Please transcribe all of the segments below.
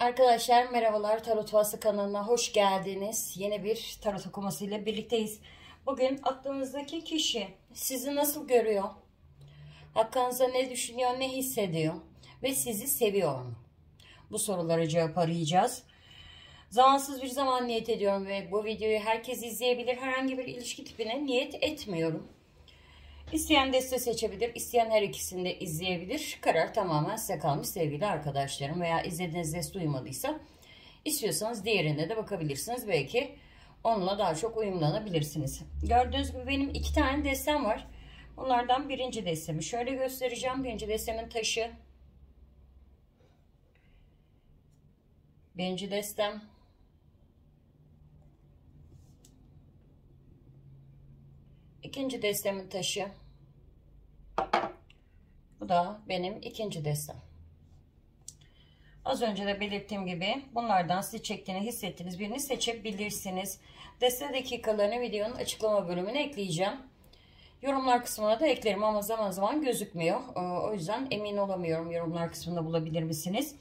Arkadaşlar merhabalar Tarot Vası kanalına hoş geldiniz. Yeni bir tarot okuması ile birlikteyiz. Bugün aklınızdaki kişi sizi nasıl görüyor? Hakkınızda ne düşünüyor, ne hissediyor? Ve sizi seviyor mu? Bu sorulara cevap arayacağız. Zamansız bir zaman niyet ediyorum ve bu videoyu herkes izleyebilir. Herhangi bir ilişki tipine niyet etmiyorum. İsteyen deste seçebilir, isteyen her ikisini de izleyebilir. Karar tamamen size kalmış sevgili arkadaşlarım veya izlediğiniz deste uymadıysa istiyorsanız diğerine de bakabilirsiniz. Belki onunla daha çok uyumlanabilirsiniz. Gördüğünüz gibi benim iki tane destem var. Bunlardan birinci destemi şöyle göstereceğim. Birinci destemin taşı. Birinci destem. İkinci destemin taşı. Bu da benim ikinci destem. Az önce de belirttiğim gibi bunlardan sizi çektiğini hissettiğiniz birini seçebilirsiniz. Deste dakikalarını videonun açıklama bölümüne ekleyeceğim. Yorumlar kısmına da eklerim ama zaman zaman gözükmüyor. Ee, o yüzden emin olamıyorum yorumlar kısmında bulabilir misiniz?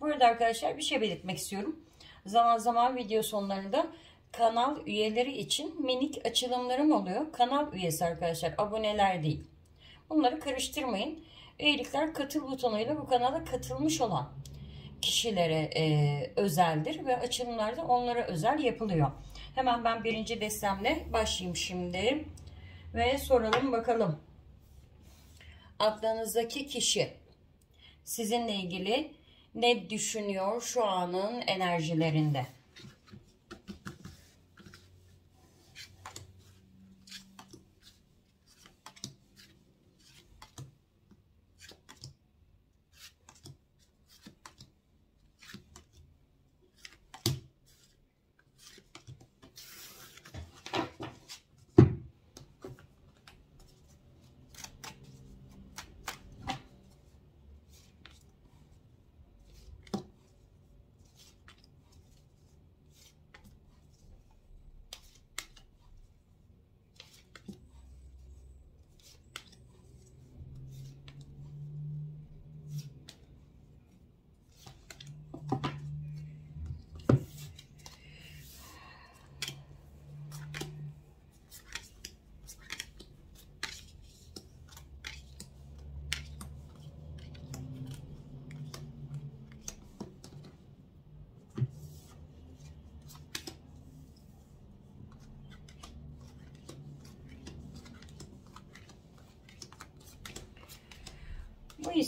Bu arada arkadaşlar bir şey belirtmek istiyorum. Zaman zaman video sonlarında kanal üyeleri için minik açılımlarım oluyor. Kanal üyesi arkadaşlar aboneler değil. Bunları karıştırmayın. Üyelikler katıl butonuyla bu kanala katılmış olan kişilere e, özeldir ve açılımlarda onlara özel yapılıyor. Hemen ben birinci destemle başlayayım şimdi ve soralım bakalım. Aklınızdaki kişi sizinle ilgili ne düşünüyor şu anın enerjilerinde?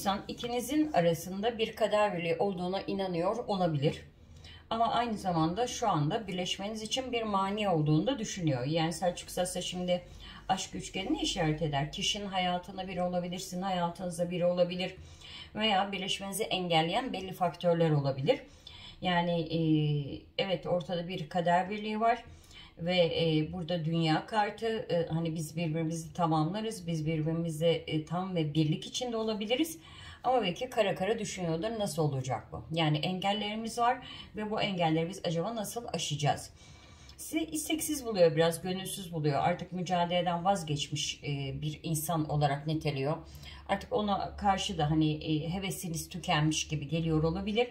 Bu insan ikinizin arasında bir kader birliği olduğuna inanıyor olabilir. Ama aynı zamanda şu anda birleşmeniz için bir mani olduğunu da düşünüyor. Yani Selçuk Sasa şimdi aşk üçgenini işaret eder. Kişinin hayatında biri olabilir, sizin hayatınızda biri olabilir. Veya birleşmenizi engelleyen belli faktörler olabilir. Yani evet ortada bir kader birliği var ve e, burada dünya kartı e, hani biz birbirimizi tamamlarız biz birbirimize e, tam ve birlik içinde olabiliriz. Ama belki kara kara düşünüyordur nasıl olacak bu? Yani engellerimiz var ve bu engelleri biz acaba nasıl aşacağız? Sizi isteksiz buluyor biraz gönülsüz buluyor. Artık mücadeleden vazgeçmiş e, bir insan olarak niteliyor. Artık ona karşı da hani e, hevesiniz tükenmiş gibi geliyor olabilir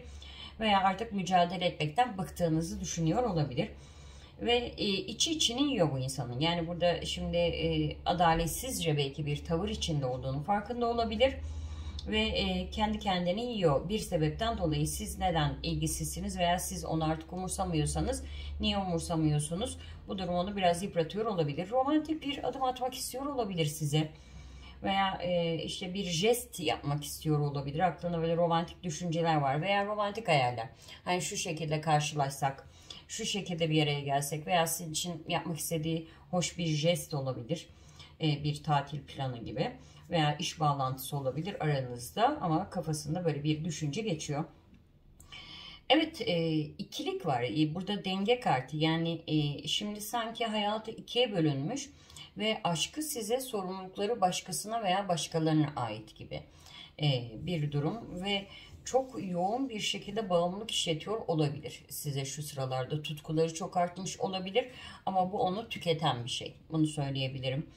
veya artık mücadele etmekten bıktığınızı düşünüyor olabilir ve e, içi içini yiyor bu insanın. Yani burada şimdi e, adaletsizce belki bir tavır içinde olduğunu farkında olabilir ve e, kendi kendini yiyor. Bir sebepten dolayı siz neden ilgisizsiniz veya siz onu artık umursamıyorsanız niye umursamıyorsunuz? Bu durum onu biraz yıpratıyor olabilir. Romantik bir adım atmak istiyor olabilir size veya e, işte bir jest yapmak istiyor olabilir. Aklında böyle romantik düşünceler var veya romantik hayaller. Hani şu şekilde karşılaşsak şu şekilde bir araya gelsek veya sizin için yapmak istediği hoş bir jest olabilir. E, bir tatil planı gibi veya iş bağlantısı olabilir aranızda ama kafasında böyle bir düşünce geçiyor. Evet e, ikilik var. E, burada denge kartı. Yani e, şimdi sanki hayatı ikiye bölünmüş ve aşkı size sorumlulukları başkasına veya başkalarına ait gibi e, bir durum ve çok yoğun bir şekilde bağımlılık işletiyor olabilir. Size şu sıralarda tutkuları çok artmış olabilir ama bu onu tüketen bir şey. Bunu söyleyebilirim.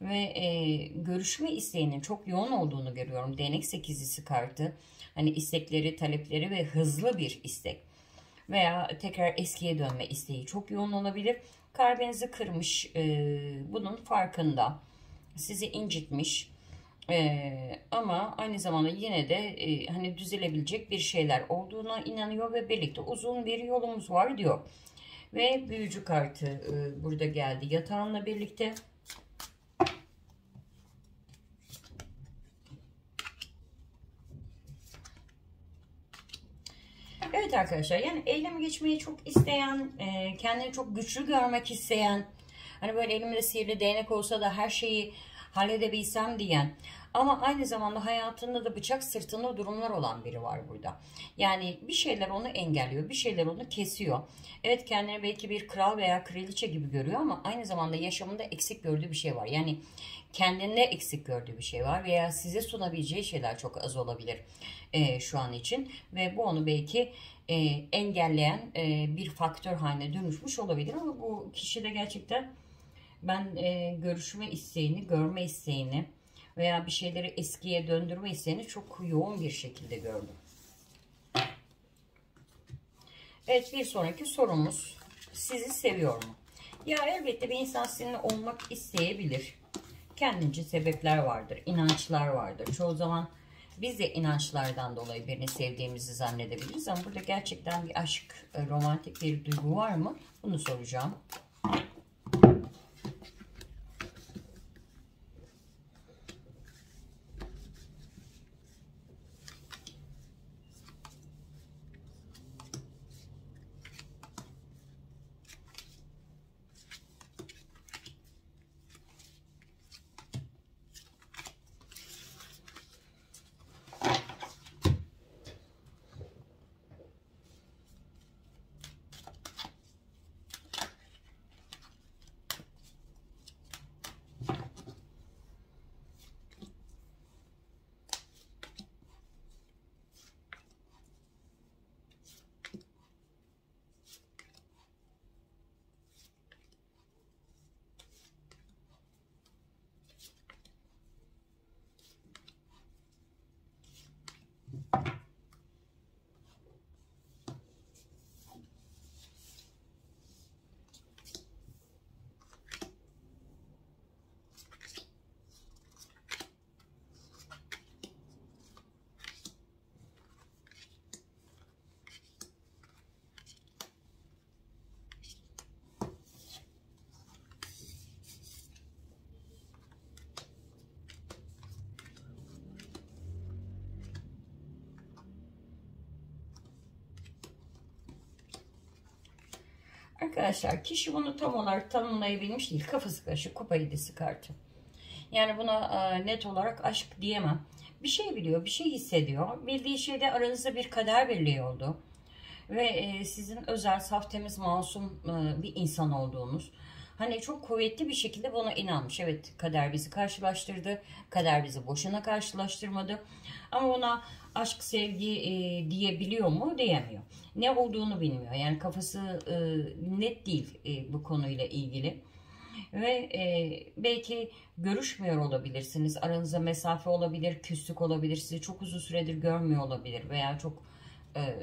ve e, görüşme isteğinin çok yoğun olduğunu görüyorum. Değnek sekizlisi kartı. Hani istekleri, talepleri ve hızlı bir istek. Veya tekrar eskiye dönme isteği çok yoğun olabilir. Kalbinizi kırmış, e, bunun farkında. Sizi incitmiş. Ee, ama aynı zamanda yine de e, hani düzelebilecek bir şeyler olduğuna inanıyor ve birlikte uzun bir yolumuz var diyor. Ve büyücü kartı e, burada geldi yatağınla birlikte. Evet arkadaşlar yani eyleme geçmeyi çok isteyen, e, kendini çok güçlü görmek isteyen, hani böyle elimde sihirli değnek olsa da her şeyi halledebilsem diyen ama aynı zamanda hayatında da bıçak sırtında durumlar olan biri var burada. Yani bir şeyler onu engelliyor, bir şeyler onu kesiyor. Evet kendini belki bir kral veya kraliçe gibi görüyor ama aynı zamanda yaşamında eksik gördüğü bir şey var. Yani kendinde eksik gördüğü bir şey var veya size sunabileceği şeyler çok az olabilir e, şu an için. Ve bu onu belki e, engelleyen e, bir faktör haline dönüşmüş olabilir ama bu kişi de gerçekten ben e, görüşme isteğini, görme isteğini veya bir şeyleri eskiye döndürme isteğini çok yoğun bir şekilde gördüm. Evet bir sonraki sorumuz sizi seviyor mu? Ya elbette bir insan sizinle olmak isteyebilir. Kendince sebepler vardır, inançlar vardır. Çoğu zaman biz de inançlardan dolayı birini sevdiğimizi zannedebiliriz ama burada gerçekten bir aşk, e, romantik bir duygu var mı? Bunu soracağım. Arkadaşlar kişi bunu tam olarak tanımlayabilmiş değil. Kafası karışık kupa yedisi kartı. Yani buna e, net olarak aşk diyemem. Bir şey biliyor, bir şey hissediyor. Bildiği şeyde aranızda bir kader birliği oldu. Ve e, sizin özel, saf, temiz, masum e, bir insan olduğunuz. Hani çok kuvvetli bir şekilde buna inanmış. Evet kader bizi karşılaştırdı. Kader bizi boşuna karşılaştırmadı. Ama ona aşk, sevgi e, diyebiliyor mu? Diyemiyor. Ne olduğunu bilmiyor. Yani kafası e, net değil e, bu konuyla ilgili. Ve e, belki görüşmüyor olabilirsiniz. Aranızda mesafe olabilir, küslük olabilir. Sizi çok uzun süredir görmüyor olabilir. Veya çok e,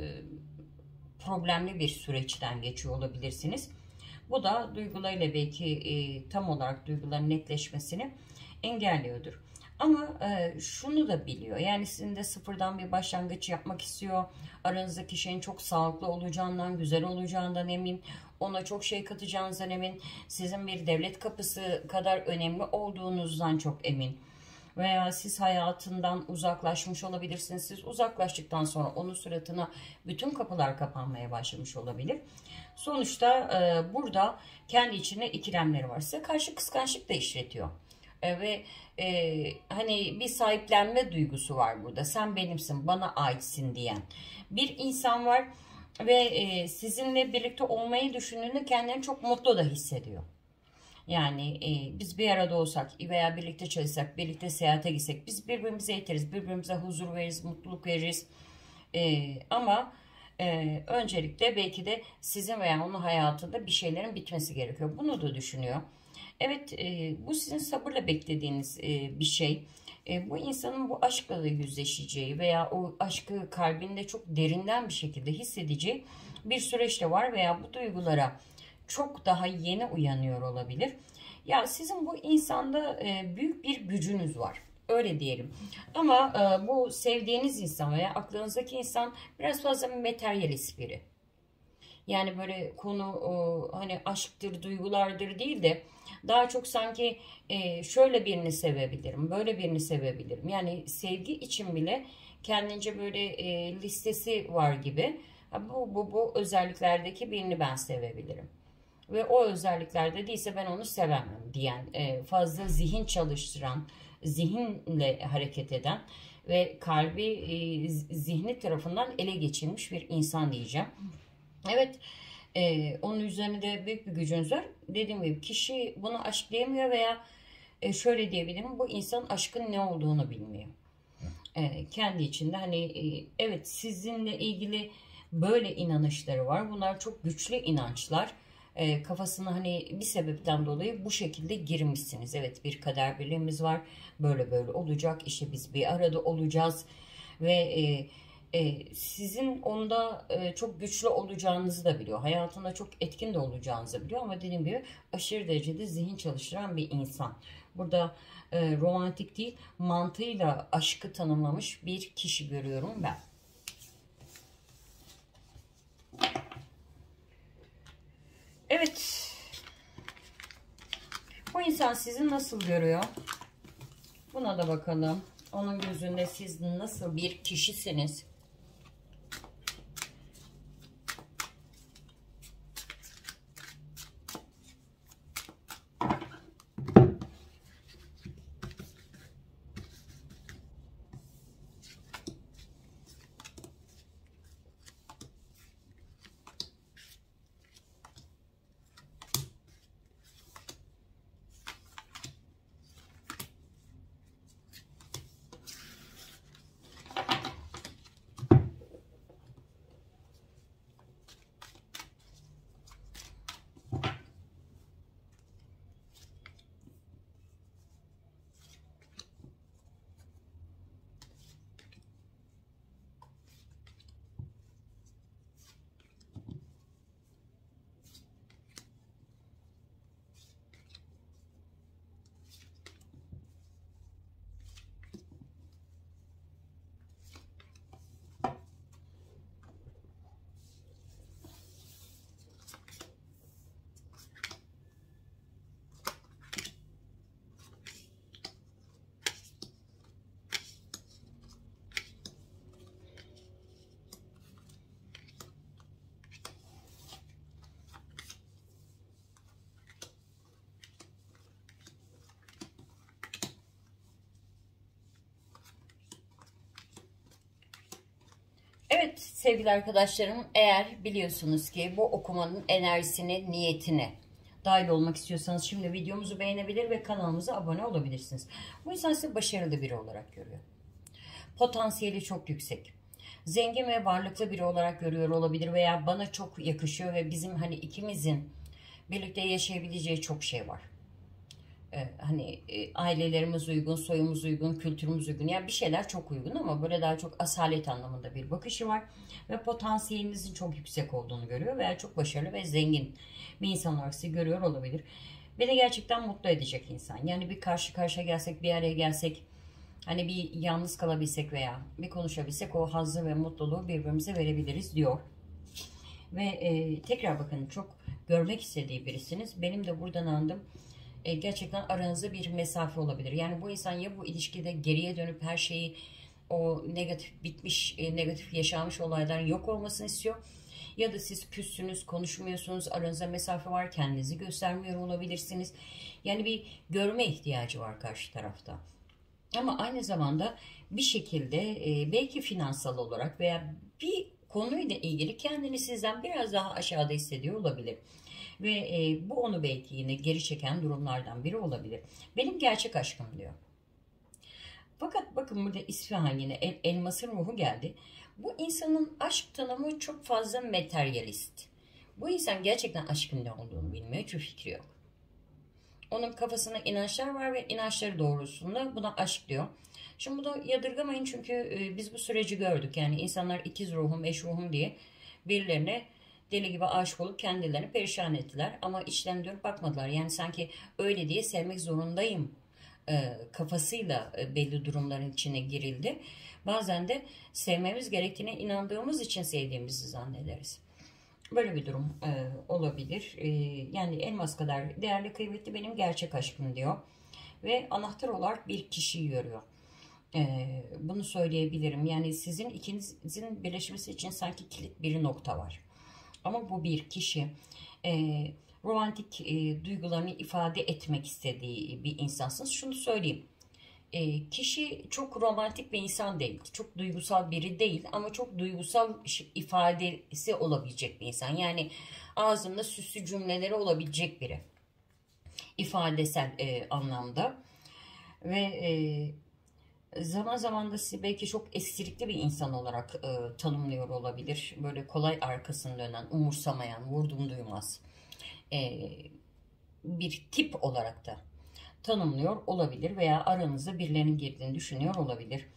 problemli bir süreçten geçiyor olabilirsiniz. Bu da duygularıyla belki e, tam olarak duyguların netleşmesini engelliyordur. Ama e, şunu da biliyor. Yani sizin de sıfırdan bir başlangıç yapmak istiyor. Aranızdaki şeyin çok sağlıklı olacağından, güzel olacağından emin. Ona çok şey katacağınızdan emin. Sizin bir devlet kapısı kadar önemli olduğunuzdan çok emin. Veya siz hayatından uzaklaşmış olabilirsiniz. Siz uzaklaştıktan sonra onun suratına bütün kapılar kapanmaya başlamış olabilir. Sonuçta e, burada kendi içine ikilemleri var. Size karşı kıskançlık da işletiyor. E, ve e, hani bir sahiplenme duygusu var burada. Sen benimsin, bana aitsin diyen bir insan var ve e, sizinle birlikte olmayı düşündüğünde kendini çok mutlu da hissediyor. Yani e, biz bir arada olsak veya birlikte çalışsak, birlikte seyahate gitsek biz birbirimize yeteriz, birbirimize huzur veririz, mutluluk veririz. E, ama e, öncelikle belki de sizin veya onun hayatında bir şeylerin bitmesi gerekiyor. Bunu da düşünüyor. Evet e, bu sizin sabırla beklediğiniz e, bir şey. E, bu insanın bu aşkla da yüzleşeceği veya o aşkı kalbinde çok derinden bir şekilde hissedeceği bir süreçte var veya bu duygulara çok daha yeni uyanıyor olabilir. Ya sizin bu insanda e, büyük bir gücünüz var. Öyle diyelim. Ama e, bu sevdiğiniz insan veya aklınızdaki insan biraz fazla materyalist biri. Yani böyle konu hani aşktır, duygulardır değil de daha çok sanki e, şöyle birini sevebilirim, böyle birini sevebilirim. Yani sevgi için bile kendince böyle listesi var gibi. Bu, bu, bu özelliklerdeki birini ben sevebilirim. Ve o özelliklerde değilse ben onu sevemem diyen, e, fazla zihin çalıştıran, zihinle hareket eden ve kalbi e, zihni tarafından ele geçirilmiş bir insan diyeceğim. Evet, e, onun üzerine de büyük bir gücünüz var. Dediğim gibi kişi bunu aşklayamıyor veya e, şöyle diyebilirim, bu insan aşkın ne olduğunu bilmiyor. Kendi içinde hani evet sizinle ilgili böyle inanışları var. Bunlar çok güçlü inançlar. E, kafasına hani bir sebepten dolayı bu şekilde girmişsiniz. Evet bir kader birliğimiz var. Böyle böyle olacak. İşte biz bir arada olacağız. Ve e, e, sizin onda e, çok güçlü olacağınızı da biliyor. Hayatında çok etkin de olacağınızı biliyor. Ama dediğim gibi aşırı derecede zihin çalıştıran bir insan. Burada e, romantik değil mantığıyla aşkı tanımlamış bir kişi görüyorum ben. Evet. Bu insan sizi nasıl görüyor? Buna da bakalım. Onun gözünde siz nasıl bir kişisiniz? Evet sevgili arkadaşlarım eğer biliyorsunuz ki bu okumanın enerjisini, niyetini dahil olmak istiyorsanız şimdi videomuzu beğenebilir ve kanalımıza abone olabilirsiniz. Bu insan sizi başarılı biri olarak görüyor. Potansiyeli çok yüksek. Zengin ve varlıklı biri olarak görüyor olabilir veya bana çok yakışıyor ve bizim hani ikimizin birlikte yaşayabileceği çok şey var. Ee, hani e, ailelerimiz uygun, soyumuz uygun, kültürümüz uygun. Yani bir şeyler çok uygun ama böyle daha çok asalet anlamında bir bakışı var. Ve potansiyelinizin çok yüksek olduğunu görüyor veya çok başarılı ve zengin bir insan olarak sizi görüyor olabilir. Beni gerçekten mutlu edecek insan. Yani bir karşı karşıya gelsek, bir araya gelsek, hani bir yalnız kalabilsek veya bir konuşabilsek o hazzı ve mutluluğu birbirimize verebiliriz diyor. Ve e, tekrar bakın çok görmek istediği birisiniz. Benim de buradan andım e, gerçekten aranızda bir mesafe olabilir. Yani bu insan ya bu ilişkide geriye dönüp her şeyi o negatif bitmiş, e, negatif yaşanmış olayların yok olmasını istiyor. Ya da siz küssünüz, konuşmuyorsunuz, aranızda mesafe var, kendinizi göstermiyor olabilirsiniz. Yani bir görme ihtiyacı var karşı tarafta. Ama aynı zamanda bir şekilde e, belki finansal olarak veya bir konuyla ilgili kendini sizden biraz daha aşağıda hissediyor olabilir. Ve e, bu onu belki yine geri çeken durumlardan biri olabilir. Benim gerçek aşkım diyor. Fakat bakın burada İsfahan yine el, elmasın ruhu geldi. Bu insanın aşk tanımı çok fazla materyalist. Bu insan gerçekten aşkın ne olduğunu bilmiyor. Hiçbir fikri yok. Onun kafasında inançlar var ve inançları doğrultusunda buna aşk diyor. Şimdi bunu yadırgamayın çünkü e, biz bu süreci gördük. Yani insanlar ikiz ruhum, eş ruhum diye birilerine deli gibi aşık olup kendilerini perişan ettiler. Ama içten dönüp bakmadılar. Yani sanki öyle diye sevmek zorundayım e, kafasıyla e, belli durumların içine girildi. Bazen de sevmemiz gerektiğine inandığımız için sevdiğimizi zannederiz. Böyle bir durum e, olabilir. E, yani elmas kadar değerli kıymetli benim gerçek aşkım diyor. Ve anahtar olarak bir kişiyi görüyor. E, bunu söyleyebilirim. Yani sizin ikinizin birleşmesi için sanki kilit bir nokta var. Ama bu bir kişi. E, romantik e, duygularını ifade etmek istediği bir insansınız. Şunu söyleyeyim. E, kişi çok romantik bir insan değil. Çok duygusal biri değil ama çok duygusal ifadesi olabilecek bir insan. Yani ağzında süslü cümleleri olabilecek biri. İfadesel e, anlamda. Ve e, zaman zaman da sizi belki çok esirikli bir insan olarak e, tanımlıyor olabilir. Böyle kolay arkasını dönen, umursamayan, vurdum duymaz e, bir tip olarak da tanımlıyor olabilir veya aranızda birilerinin girdiğini düşünüyor olabilir.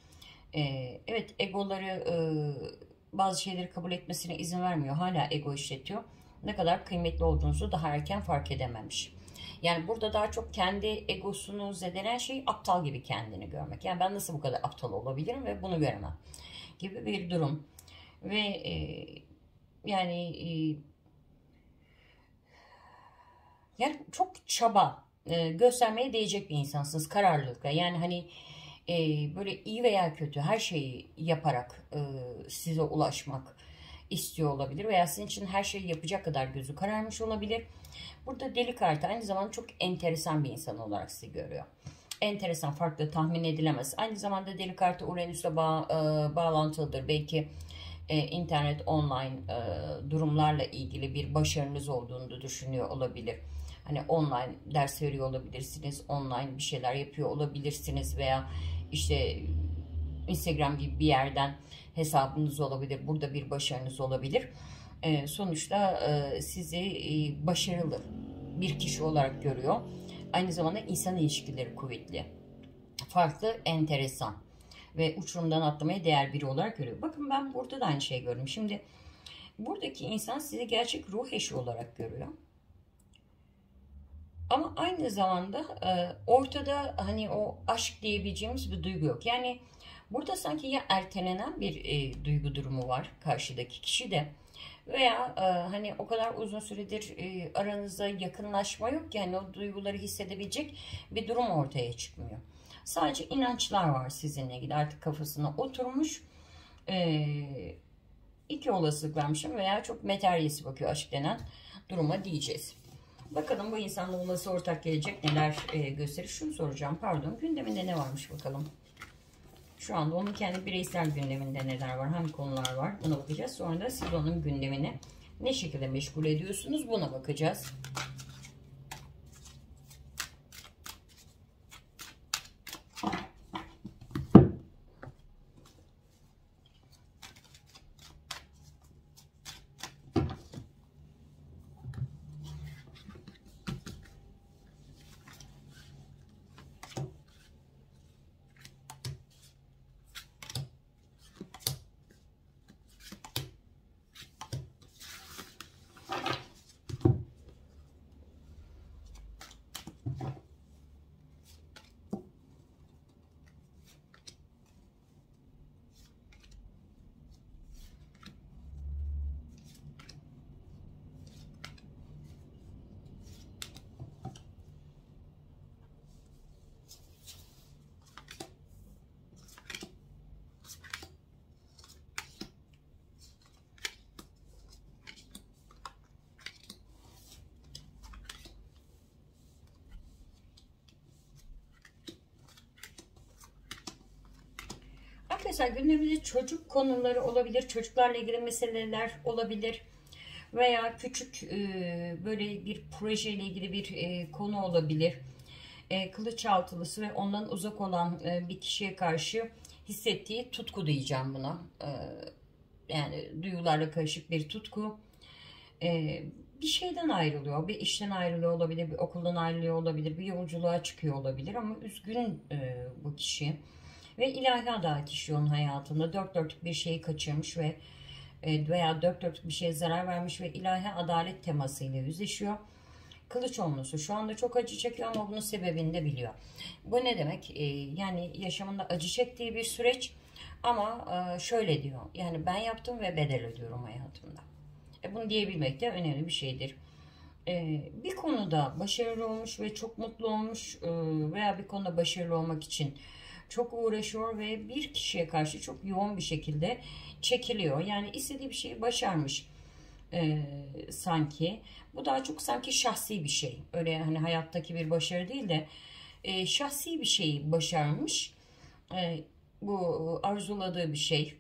E, evet egoları e, bazı şeyleri kabul etmesine izin vermiyor. Hala ego işletiyor. Ne kadar kıymetli olduğunuzu daha erken fark edememiş. Yani burada daha çok kendi egosunu zedelen şey aptal gibi kendini görmek. Yani ben nasıl bu kadar aptal olabilirim ve bunu göremem gibi bir durum. Ve e, yani e, yani çok çaba e, göstermeye değecek bir insansınız kararlılıkla. Yani hani e, böyle iyi veya kötü her şeyi yaparak e, size ulaşmak istiyor olabilir veya sizin için her şeyi yapacak kadar gözü kararmış olabilir. Burada deli kartı aynı zamanda çok enteresan bir insan olarak sizi görüyor. Enteresan, farklı, tahmin edilemez. Aynı zamanda deli kartı Uranüs'le bağ, e, bağlantılıdır. Belki e, internet, online e, durumlarla ilgili bir başarınız olduğunu düşünüyor olabilir Hani online ders veriyor olabilirsiniz, online bir şeyler yapıyor olabilirsiniz veya işte Instagram gibi bir yerden hesabınız olabilir. Burada bir başarınız olabilir. E, sonuçta e, sizi e, başarılı bir kişi olarak görüyor. Aynı zamanda insan ilişkileri kuvvetli. Farklı, enteresan ve uçurumdan atlamaya değer biri olarak görüyor. Bakın ben burada da aynı şey gördüm. Şimdi buradaki insan sizi gerçek ruh eşi olarak görüyor. Ama aynı zamanda e, ortada hani o aşk diyebileceğimiz bir duygu yok. Yani burada sanki ya ertelenen bir e, duygu durumu var karşıdaki kişi de veya e, hani o kadar uzun süredir e, aranızda yakınlaşma yok ki hani o duyguları hissedebilecek bir durum ortaya çıkmıyor. Sadece inançlar var sizinle ilgili artık kafasına oturmuş. E, iki olasılık vermişim veya çok materyalist bakıyor aşk denen duruma diyeceğiz. Bakalım bu insanla olması ortak gelecek neler e, gösterir. Şunu soracağım pardon. Gündeminde ne varmış bakalım. Şu anda onun kendi bireysel gündeminde neler var, hangi konular var buna bakacağız. Sonra da siz onun gündemini ne şekilde meşgul ediyorsunuz buna bakacağız. Arkadaşlar gündemimizde çocuk konuları olabilir. Çocuklarla ilgili meseleler olabilir. Veya küçük e, böyle bir projeyle ilgili bir e, konu olabilir. E, kılıç altılısı ve ondan uzak olan e, bir kişiye karşı hissettiği tutku diyeceğim buna. E, yani duyularla karışık bir tutku. E, bir şeyden ayrılıyor. Bir işten ayrılıyor olabilir, bir okuldan ayrılıyor olabilir, bir yolculuğa çıkıyor olabilir ama üzgün e, bu kişi. Ve ilahi adalet işliyor onun hayatında. Dört dörtlük bir şeyi kaçırmış ve e, veya dört dörtlük bir şeye zarar vermiş ve ilahi adalet temasıyla yüzleşiyor. Kılıç olması şu anda çok acı çekiyor ama bunun sebebini de biliyor. Bu ne demek? E, yani yaşamında acı çektiği bir süreç ama e, şöyle diyor. Yani ben yaptım ve bedel ödüyorum hayatımda. Bunu diyebilmek de önemli bir şeydir. Bir konuda başarılı olmuş ve çok mutlu olmuş veya bir konuda başarılı olmak için çok uğraşıyor ve bir kişiye karşı çok yoğun bir şekilde çekiliyor. Yani istediği bir şeyi başarmış e, sanki. Bu daha çok sanki şahsi bir şey. Öyle hani hayattaki bir başarı değil de e, şahsi bir şeyi başarmış. E, bu arzuladığı bir şey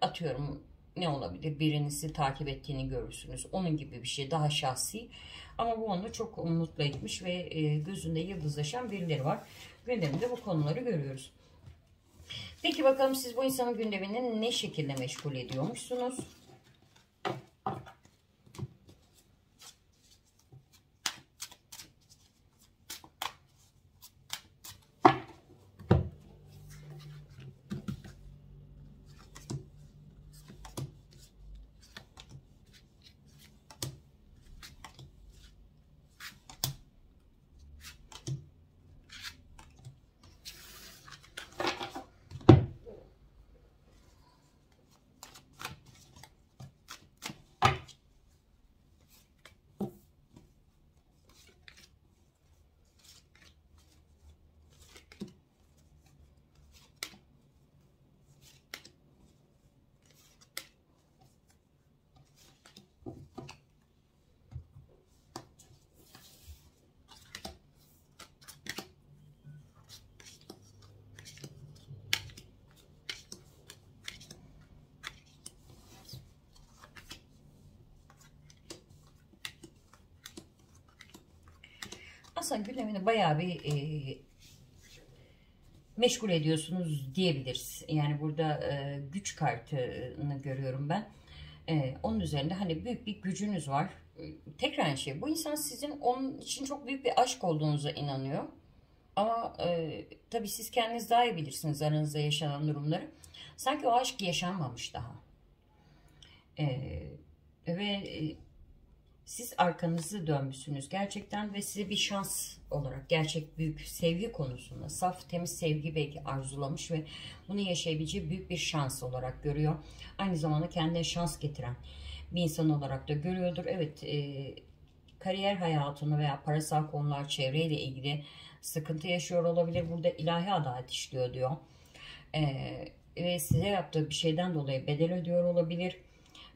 atıyorum ne olabilir? Birinizi takip ettiğini görürsünüz. Onun gibi bir şey daha şahsi. Ama bu onu çok mutlu etmiş ve e, gözünde yıldızlaşan birileri var. Gündeminde bu konuları görüyoruz. Peki bakalım siz bu insanın gündemini ne şekilde meşgul ediyormuşsunuz? Aslında gündemini bayağı bir e, meşgul ediyorsunuz diyebiliriz. Yani burada e, güç kartını görüyorum ben. E, onun üzerinde hani büyük bir gücünüz var. E, tekrar aynı şey. Bu insan sizin onun için çok büyük bir aşk olduğunuza inanıyor. Ama e, tabii siz kendiniz daha iyi bilirsiniz aranızda yaşanan durumları. Sanki o aşk yaşanmamış daha. E, ve e, siz arkanızı dönmüşsünüz gerçekten ve size bir şans olarak gerçek büyük sevgi konusunda saf temiz sevgi belki arzulamış ve bunu yaşayabileceği büyük bir şans olarak görüyor. Aynı zamanda kendine şans getiren bir insan olarak da görüyordur. Evet e, kariyer hayatını veya parasal konular çevreyle ilgili sıkıntı yaşıyor olabilir. Burada ilahi adalet işliyor diyor. E, ve size yaptığı bir şeyden dolayı bedel ödüyor olabilir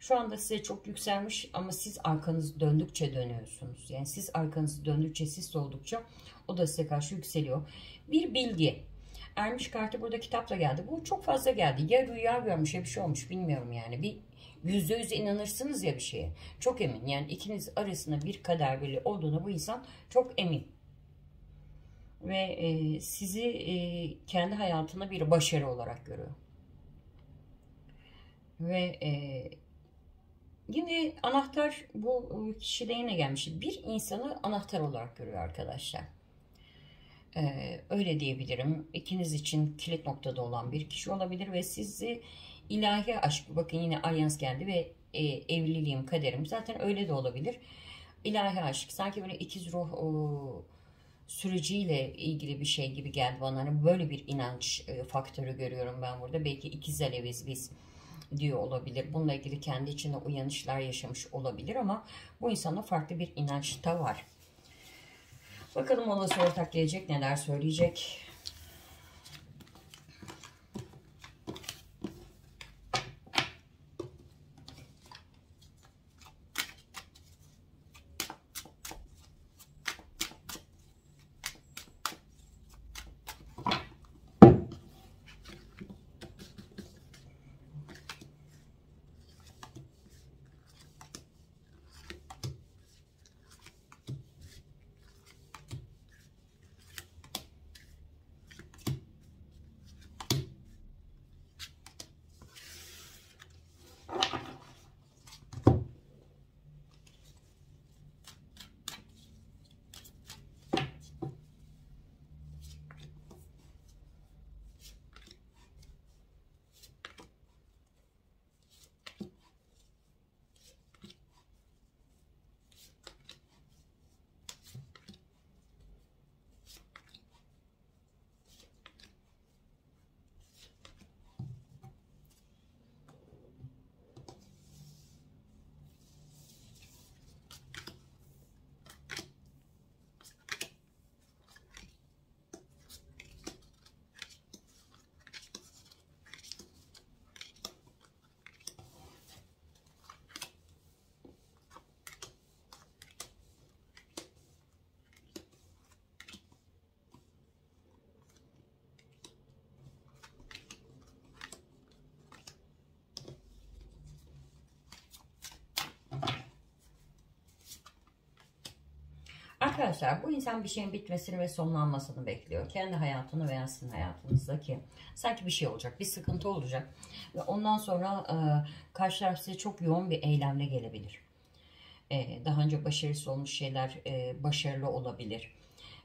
şu anda size çok yükselmiş ama siz arkanızı döndükçe dönüyorsunuz. Yani siz arkanızı döndükçe siz oldukça o da size karşı yükseliyor. Bir bilgi. Ermiş kartı burada kitapla geldi. Bu çok fazla geldi. Ya rüya görmüş ya bir şey olmuş bilmiyorum yani. Bir yüzde yüz inanırsınız ya bir şeye. Çok emin. Yani ikiniz arasında bir kader birliği olduğuna bu insan çok emin. Ve e, sizi e, kendi hayatına bir başarı olarak görüyor. Ve e, Yine anahtar bu kişide yine gelmiş. Bir insanı anahtar olarak görüyor arkadaşlar. Ee, öyle diyebilirim. İkiniz için kilit noktada olan bir kişi olabilir ve sizi ilahi aşk, bakın yine alyans geldi ve e, evliliğim, kaderim zaten öyle de olabilir. İlahi aşk, sanki böyle ikiz ruh o, süreciyle ilgili bir şey gibi geldi bana. Hani böyle bir inanç e, faktörü görüyorum ben burada. Belki ikiz aleviz biz diyor olabilir. Bununla ilgili kendi içinde uyanışlar yaşamış olabilir ama bu insanda farklı bir inanç da var. Bakalım olası ortak gelecek neler söyleyecek. Arkadaşlar bu insan bir şeyin bitmesini ve sonlanmasını bekliyor. Kendi hayatını veya sizin hayatınızdaki sanki bir şey olacak, bir sıkıntı olacak. Ve ondan sonra e, karşı taraf size çok yoğun bir eylemle gelebilir. E, daha önce başarısız olmuş şeyler e, başarılı olabilir.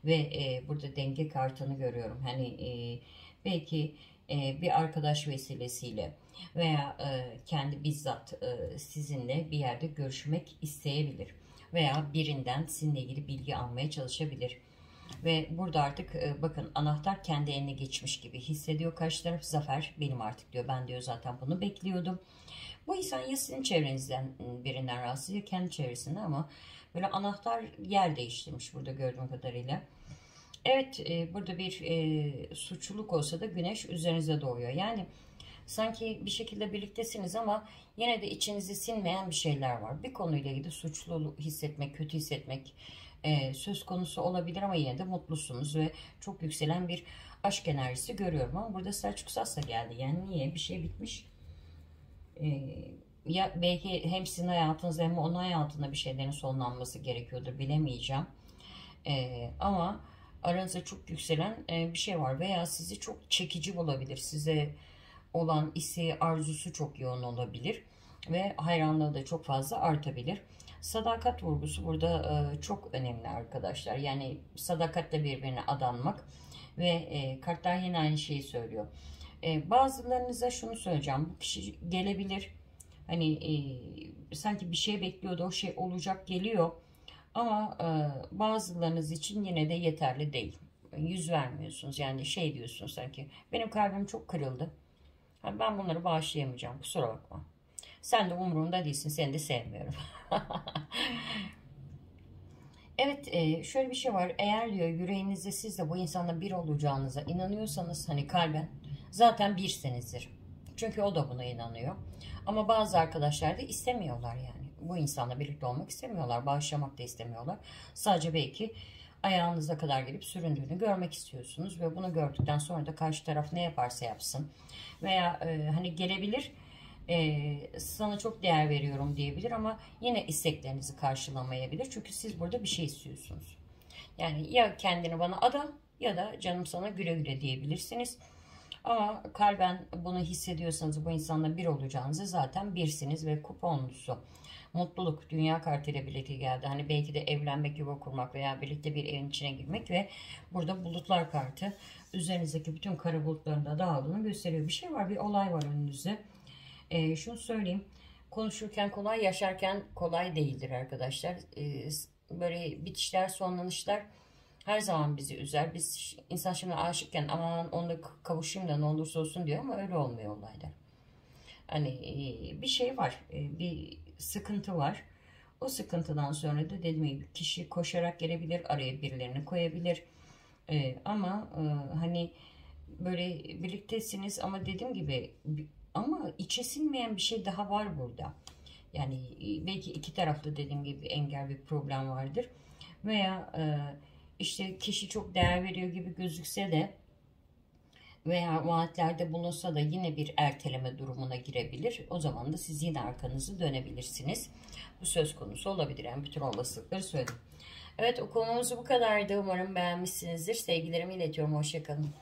Ve e, burada denge kartını görüyorum. Hani e, belki e, bir arkadaş vesilesiyle veya e, kendi bizzat e, sizinle bir yerde görüşmek isteyebilir veya birinden sizinle ilgili bilgi almaya çalışabilir. Ve burada artık bakın anahtar kendi eline geçmiş gibi hissediyor karşı taraf. Zafer benim artık diyor. Ben diyor zaten bunu bekliyordum. Bu insan ya sizin çevrenizden birinden rahatsız ya kendi çevresinde ama böyle anahtar yer değiştirmiş burada gördüğüm kadarıyla. Evet e, burada bir e, suçluluk olsa da güneş üzerinize doğuyor. Yani sanki bir şekilde birliktesiniz ama yine de içinizi sinmeyen bir şeyler var. Bir konuyla ilgili suçlu hissetmek, kötü hissetmek e, söz konusu olabilir ama yine de mutlusunuz ve çok yükselen bir aşk enerjisi görüyorum. Ama burada Selçuk Sas'a geldi. Yani niye? Bir şey bitmiş. E, ya belki hem sizin hayatınızda hem onun hayatında bir şeylerin sonlanması gerekiyordur bilemeyeceğim. E, ama aranızda çok yükselen e, bir şey var veya sizi çok çekici bulabilir. Size olan isteği, arzusu çok yoğun olabilir ve hayranlığı da çok fazla artabilir. Sadakat vurgusu burada e, çok önemli arkadaşlar. Yani sadakatle birbirine adanmak ve e, kartlar yine aynı şeyi söylüyor. Bazılarınıza şunu söyleyeceğim. Bu kişi gelebilir. Hani sanki bir şey bekliyordu. O şey olacak geliyor ama e, bazılarınız için yine de yeterli değil. Yüz vermiyorsunuz. Yani şey diyorsunuz sanki benim kalbim çok kırıldı. Ben bunları bağışlayamayacağım. Kusura bakma. Sen de umurumda değilsin. Seni de sevmiyorum. evet e, şöyle bir şey var. Eğer diyor yüreğinizde siz de bu insanla bir olacağınıza inanıyorsanız hani kalben zaten birsinizdir. Çünkü o da buna inanıyor. Ama bazı arkadaşlar da istemiyorlar yani bu insanla birlikte olmak istemiyorlar. Bağışlamak da istemiyorlar. Sadece belki ayağınıza kadar gelip süründüğünü görmek istiyorsunuz ve bunu gördükten sonra da karşı taraf ne yaparsa yapsın veya e, hani gelebilir e, sana çok değer veriyorum diyebilir ama yine isteklerinizi karşılamayabilir çünkü siz burada bir şey istiyorsunuz. Yani ya kendini bana ada ya da canım sana güle güle diyebilirsiniz. Ama kalben bunu hissediyorsanız bu insanla bir olacağınızı zaten birsiniz ve kuponlusu mutluluk, dünya kartıyla birlikte geldi. Hani belki de evlenmek, yuva kurmak veya birlikte bir evin içine girmek ve burada bulutlar kartı üzerinizdeki bütün kara bulutların da dağıldığını gösteriyor. Bir şey var, bir olay var önünüzde. Ee, şunu söyleyeyim. Konuşurken kolay, yaşarken kolay değildir arkadaşlar. Ee, böyle bitişler, sonlanışlar her zaman bizi üzer. Biz insan şimdi aşıkken aman onunla kavuşayım da ne olursa olsun diyor ama öyle olmuyor olaylar. Hani bir şey var. Bir sıkıntı var. O sıkıntıdan sonra da dediğim gibi kişi koşarak gelebilir, araya birilerini koyabilir. Ama hani böyle birliktesiniz ama dediğim gibi ama içe sinmeyen bir şey daha var burada. Yani belki iki tarafta dediğim gibi engel bir problem vardır. Veya e, işte kişi çok değer veriyor gibi gözükse de veya vaatlerde bulunsa da yine bir erteleme durumuna girebilir. O zaman da siz yine arkanızı dönebilirsiniz. Bu söz konusu olabilir. Yani bütün olasılıkları söyledim. Evet okumamız bu kadardı. Umarım beğenmişsinizdir. Sevgilerimi iletiyorum. Hoşçakalın.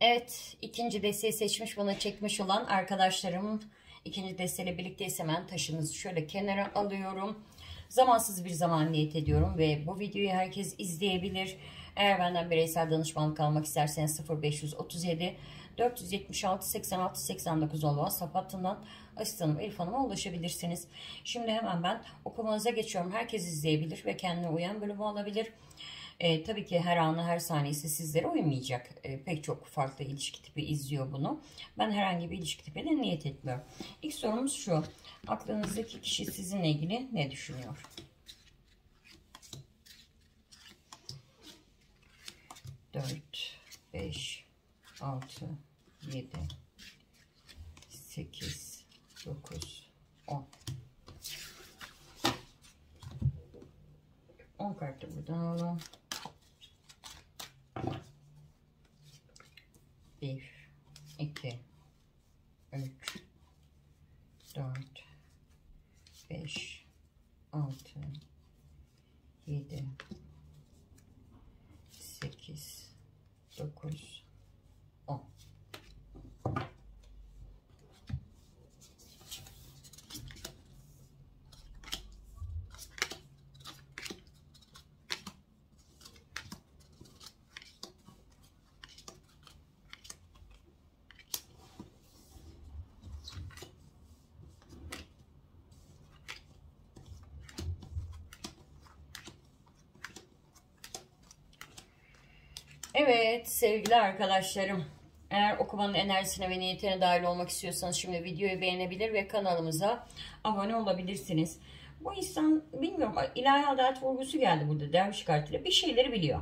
Evet ikinci desteği seçmiş bana çekmiş olan arkadaşlarım ikinci desteğiyle birlikte hemen taşınızı şöyle kenara alıyorum. Zamansız bir zaman niyet ediyorum ve bu videoyu herkes izleyebilir. Eğer benden bireysel danışmanlık almak isterseniz 0537 476 86 89 olan WhatsApp hattından asistanım Elif Hanım'a ulaşabilirsiniz. Şimdi hemen ben okumanıza geçiyorum. Herkes izleyebilir ve kendine uyan bölümü alabilir. E, tabii ki her anı her saniyesi sizlere uymayacak. E, pek çok farklı ilişki tipi izliyor bunu. Ben herhangi bir ilişki tipine niyet etmiyorum. İlk sorumuz şu. Aklınızdaki kişi sizinle ilgili ne düşünüyor? Dört, beş, altı, yedi, sekiz, dokuz, on. 10 kartı buradan alalım. 1 2 3 4 5 6 7 8 9 10 Evet sevgili arkadaşlarım. Eğer okumanın enerjisine ve niyetine dahil olmak istiyorsanız şimdi videoyu beğenebilir ve kanalımıza abone olabilirsiniz. Bu insan bilmiyorum ilahi adalet vurgusu geldi burada derviş kartıyla bir şeyleri biliyor.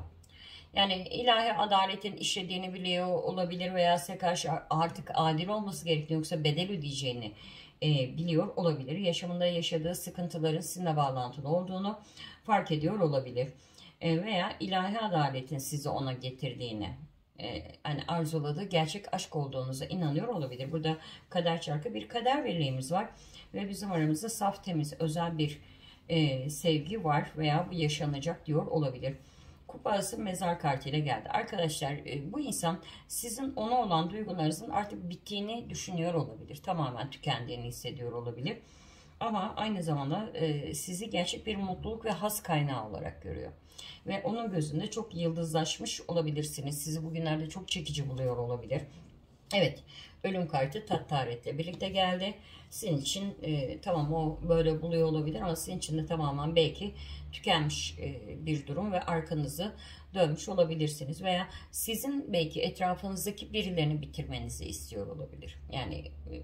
Yani ilahi adaletin işlediğini biliyor olabilir veya size karşı artık adil olması gerektiğini yoksa bedel ödeyeceğini e, biliyor olabilir. Yaşamında yaşadığı sıkıntıların sizinle bağlantılı olduğunu fark ediyor olabilir. E, veya ilahi adaletin sizi ona getirdiğini e, hani arzuladığı gerçek aşk olduğunuza inanıyor olabilir. Burada kader çarkı bir kader birliğimiz var ve bizim aramızda saf temiz özel bir e, sevgi var veya bu yaşanacak diyor olabilir. Kupası mezar kartıyla geldi. Arkadaşlar e, bu insan sizin ona olan duygularınızın artık bittiğini düşünüyor olabilir. Tamamen tükendiğini hissediyor olabilir. Ama aynı zamanda e, sizi gerçek bir mutluluk ve has kaynağı olarak görüyor. Ve onun gözünde çok yıldızlaşmış olabilirsiniz. Sizi bugünlerde çok çekici buluyor olabilir. Evet, ölüm kartı Tattaret'le birlikte geldi. Sizin için e, tamam o böyle buluyor olabilir ama sizin için de tamamen belki tükenmiş e, bir durum ve arkanızı dönmüş olabilirsiniz. Veya sizin belki etrafınızdaki birilerini bitirmenizi istiyor olabilir. Yani e,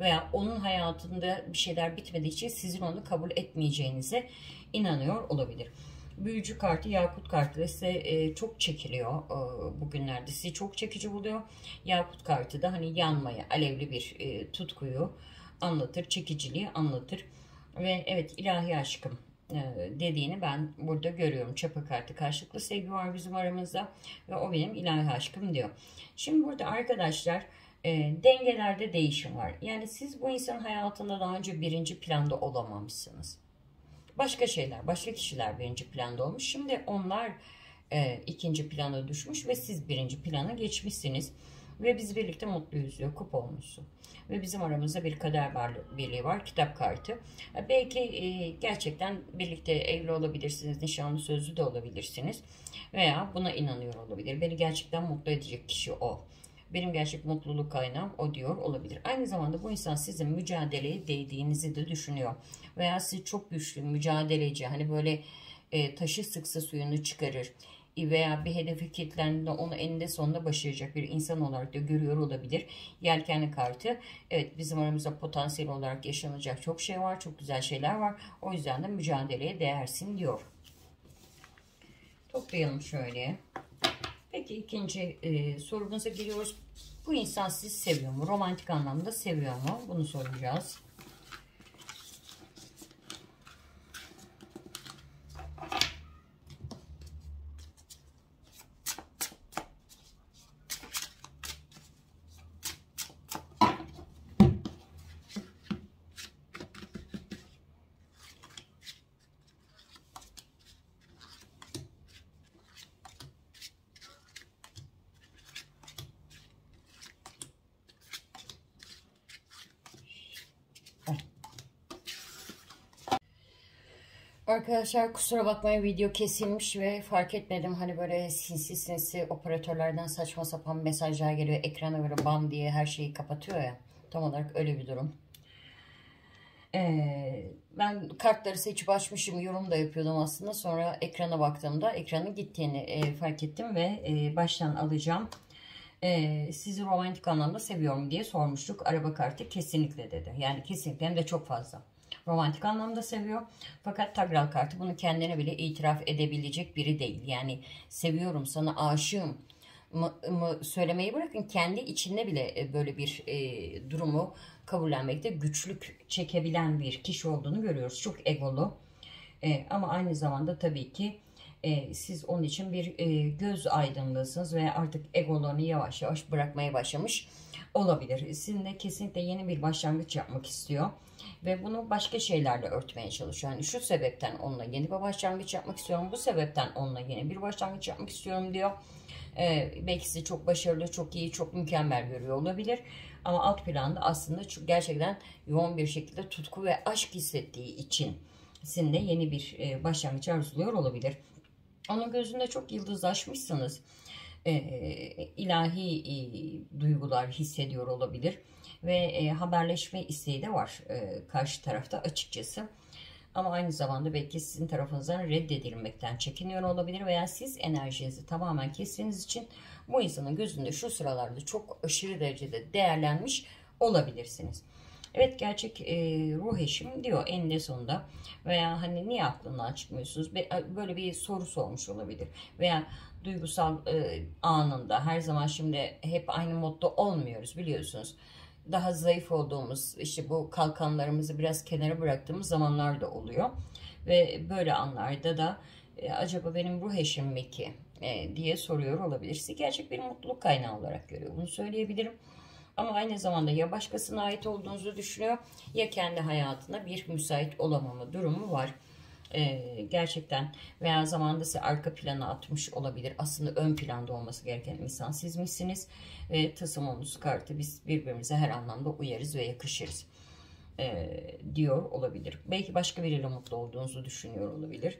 veya onun hayatında bir şeyler bitmediği için sizin onu kabul etmeyeceğinize inanıyor olabilir. Büyücü kartı, Yakut kartı da size e, çok çekiliyor e, bugünlerde. Sizi çok çekici buluyor. Yakut kartı da hani yanmayı, alevli bir e, tutkuyu anlatır, çekiciliği anlatır. Ve evet ilahi aşkım e, dediğini ben burada görüyorum. Çapa kartı karşılıklı sevgi var bizim aramızda ve o benim ilahi aşkım diyor. Şimdi burada arkadaşlar e, dengelerde değişim var. Yani siz bu insan hayatında daha önce birinci planda olamamışsınız. Başka şeyler, başka kişiler birinci planda olmuş. Şimdi onlar e, ikinci plana düşmüş ve siz birinci plana geçmişsiniz. Ve biz birlikte mutluyuz diyor kupa olmuşsun. Ve bizim aramızda bir kader birliği var. Kitap kartı. E, belki e, gerçekten birlikte evli olabilirsiniz. Nişanlı sözlü de olabilirsiniz. Veya buna inanıyor olabilir. Beni gerçekten mutlu edecek kişi o. Benim gerçek mutluluk kaynağım o diyor olabilir. Aynı zamanda bu insan sizin mücadeleye değdiğinizi de düşünüyor. Veya siz çok güçlü, mücadeleci, hani böyle e, taşı sıksa suyunu çıkarır veya bir hedefi kilitlendiğinde onu eninde sonunda başaracak bir insan olarak da görüyor olabilir. Yelkenli kartı evet bizim aramızda potansiyel olarak yaşanacak çok şey var. Çok güzel şeyler var. O yüzden de mücadeleye değersin diyor. Toplayalım şöyle. Peki ikinci e, sorumuza geliyoruz. Bu insan sizi seviyor mu? Romantik anlamda seviyor mu? Bunu soracağız. Arkadaşlar kusura bakmayın video kesilmiş ve fark etmedim. Hani böyle sinsi sinsi operatörlerden saçma sapan mesajlar geliyor. Ekrana böyle bam diye her şeyi kapatıyor ya. Tam olarak öyle bir durum. Ee, ben kartları seçip açmışım. Yorum da yapıyordum aslında. Sonra ekrana baktığımda ekranın gittiğini e, fark ettim ve e, baştan alacağım. E, sizi romantik anlamda seviyorum diye sormuştuk. Araba kartı kesinlikle dedi. Yani kesinlikle hem de çok fazla romantik anlamda seviyor. Fakat Tagral kartı bunu kendine bile itiraf edebilecek biri değil. Yani seviyorum sana aşığım mı, mı söylemeyi bırakın kendi içinde bile e, böyle bir e, durumu kabullenmekte güçlük çekebilen bir kişi olduğunu görüyoruz. Çok egolu e, ama aynı zamanda tabii ki e, siz onun için bir e, göz aydınlığısınız ve artık egolarını yavaş yavaş bırakmaya başlamış olabilir. Sizinle kesinlikle yeni bir başlangıç yapmak istiyor ve bunu başka şeylerle örtmeye çalışıyor. Yani şu sebepten onunla yeni bir başlangıç yapmak istiyorum, bu sebepten onunla yeni bir başlangıç yapmak istiyorum diyor. Ee, belki sizi çok başarılı, çok iyi, çok mükemmel görüyor olabilir. Ama alt planda aslında gerçekten yoğun bir şekilde tutku ve aşk hissettiği için sizinle yeni bir e, başlangıç arzuluyor olabilir. Onun gözünde çok yıldızlaşmışsınız. E, ilahi e, duygular hissediyor olabilir. Ve e, haberleşme isteği de var e, karşı tarafta açıkçası. Ama aynı zamanda belki sizin tarafınızdan reddedilmekten çekiniyor olabilir veya siz enerjinizi tamamen kestiğiniz için bu insanın gözünde şu sıralarda çok aşırı derecede değerlenmiş olabilirsiniz. Evet gerçek e, ruh eşim diyor eninde sonunda veya hani niye aklından çıkmıyorsunuz böyle bir soru sormuş olabilir veya duygusal e, anında her zaman şimdi hep aynı modda olmuyoruz biliyorsunuz daha zayıf olduğumuz işte bu kalkanlarımızı biraz kenara bıraktığımız zamanlar da oluyor ve böyle anlarda da e, acaba benim ruh eşim mi ki e, diye soruyor olabilir. Sizi gerçek bir mutluluk kaynağı olarak görüyor bunu söyleyebilirim. Ama aynı zamanda ya başkasına ait olduğunuzu düşünüyor ya kendi hayatına bir müsait olamama durumu var. Ee, gerçekten veya zamanda size arka plana atmış olabilir. Aslında ön planda olması gereken insan siz misiniz? Ve tılsımımız kartı biz birbirimize her anlamda uyarız ve yakışırız e, diyor olabilir. Belki başka biriyle mutlu olduğunuzu düşünüyor olabilir.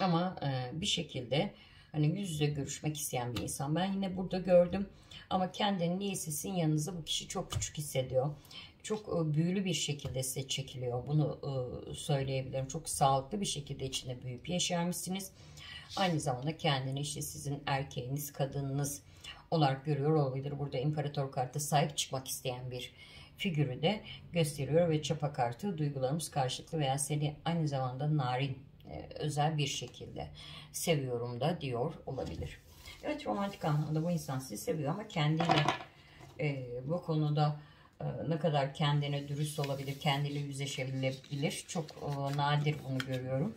Ama e, bir şekilde hani yüz yüze görüşmek isteyen bir insan. Ben yine burada gördüm ama kendini niyeyse sizin yanınızda bu kişi çok küçük hissediyor. Çok e, büyülü bir şekilde size çekiliyor. Bunu e, söyleyebilirim. Çok sağlıklı bir şekilde içinde büyüyüp yaşarmışsınız. Aynı zamanda kendini işte sizin erkeğiniz, kadınınız olarak görüyor olabilir. Burada imparator kartı sahip çıkmak isteyen bir figürü de gösteriyor ve çapa kartı duygularımız karşılıklı veya seni aynı zamanda narin e, özel bir şekilde seviyorum da diyor olabilir. Evet romantik anlamda bu insan sizi seviyor ama kendiyle e, bu konuda ne kadar kendine dürüst olabilir, kendiyle yüzleşebilir. Çok e, nadir bunu görüyorum.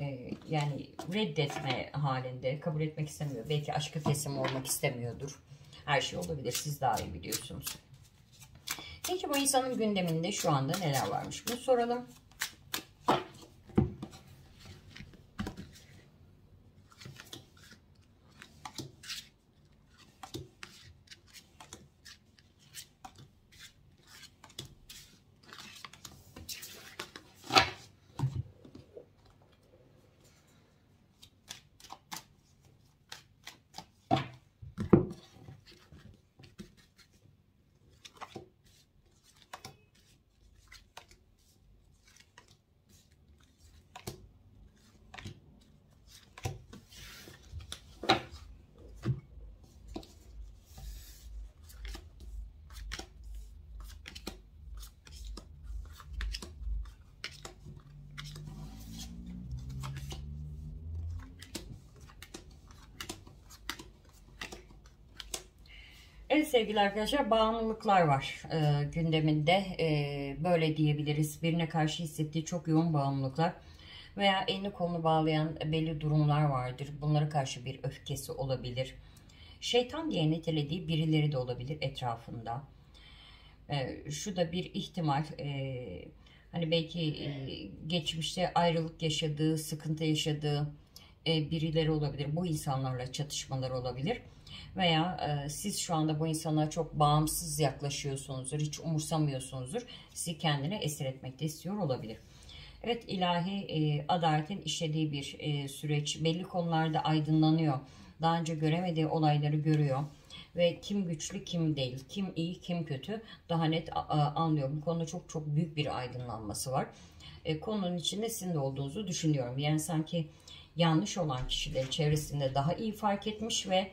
E, yani reddetme halinde kabul etmek istemiyor. Belki aşkı teslim olmak istemiyordur. Her şey olabilir. Siz daha iyi biliyorsunuz. Peki bu insanın gündeminde şu anda neler varmış? Bunu soralım. Evet sevgili arkadaşlar bağımlılıklar var e, gündeminde. E, böyle diyebiliriz. Birine karşı hissettiği çok yoğun bağımlılıklar veya elini kolunu bağlayan belli durumlar vardır. Bunlara karşı bir öfkesi olabilir. Şeytan diye nitelediği birileri de olabilir etrafında. E, şu da bir ihtimal. E, hani belki e, geçmişte ayrılık yaşadığı, sıkıntı yaşadığı e, birileri olabilir. Bu insanlarla çatışmalar olabilir veya e, siz şu anda bu insanlara çok bağımsız yaklaşıyorsunuzdur, hiç umursamıyorsunuzdur. Sizi kendine esir etmek de istiyor olabilir. Evet ilahi e, adaletin işlediği bir e, süreç belli konularda aydınlanıyor. Daha önce göremediği olayları görüyor ve kim güçlü kim değil, kim iyi kim kötü daha net anlıyor. Bu konuda çok çok büyük bir aydınlanması var. E, konunun içinde sizin de olduğunuzu düşünüyorum. Yani sanki yanlış olan kişileri çevresinde daha iyi fark etmiş ve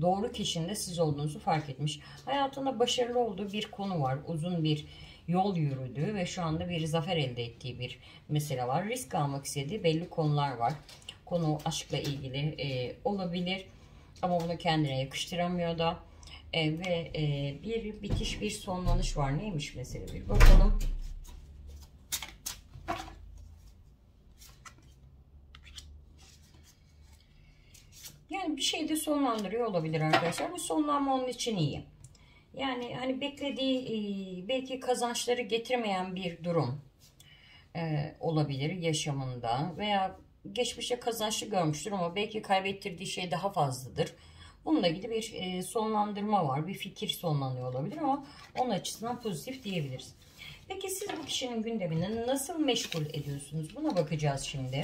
doğru kişinin de siz olduğunuzu fark etmiş. Hayatında başarılı olduğu bir konu var. Uzun bir yol yürüdüğü ve şu anda bir zafer elde ettiği bir mesele var. Risk almak istediği belli konular var. Konu aşkla ilgili e, olabilir ama bunu kendine yakıştıramıyor da. E, ve e, bir bitiş bir sonlanış var. Neymiş mesele bir bakalım. Şeyde sonlandırıyor olabilir arkadaşlar. Bu sonlanma onun için iyi. Yani hani beklediği e, belki kazançları getirmeyen bir durum e, olabilir yaşamında veya geçmişte kazançlı görmüştür ama belki kaybettirdiği şey daha fazladır. Bununla ilgili bir e, sonlandırma var. Bir fikir sonlanıyor olabilir ama onun açısından pozitif diyebiliriz. Peki siz bu kişinin gündemini nasıl meşgul ediyorsunuz? Buna bakacağız şimdi.